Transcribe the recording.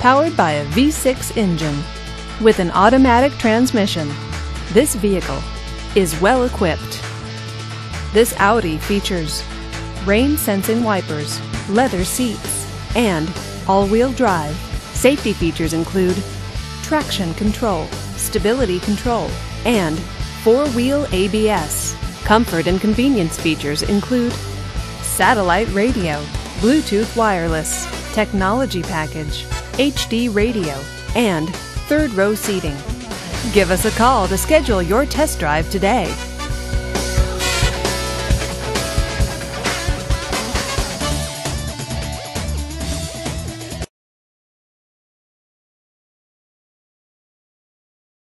powered by a V6 engine with an automatic transmission. This vehicle is well equipped. This Audi features rain sensing wipers, leather seats, and all wheel drive. Safety features include traction control, stability control, and four wheel ABS. Comfort and convenience features include satellite radio, Bluetooth wireless, technology package, HD radio, and third row seating. Give us a call to schedule your test drive today.